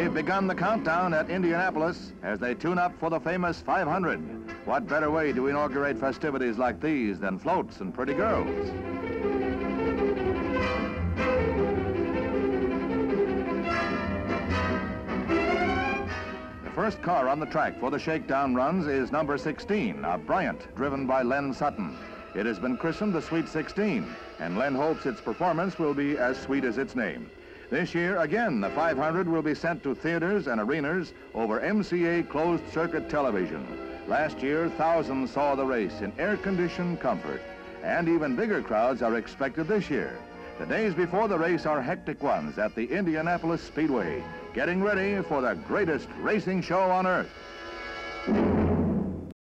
They've begun the countdown at Indianapolis as they tune up for the famous 500. What better way to inaugurate festivities like these than floats and pretty girls? The first car on the track for the shakedown runs is number 16, a Bryant, driven by Len Sutton. It has been christened the Sweet 16, and Len hopes its performance will be as sweet as its name. This year, again, the 500 will be sent to theaters and arenas over MCA closed-circuit television. Last year, thousands saw the race in air-conditioned comfort, and even bigger crowds are expected this year. The days before the race are hectic ones at the Indianapolis Speedway, getting ready for the greatest racing show on earth.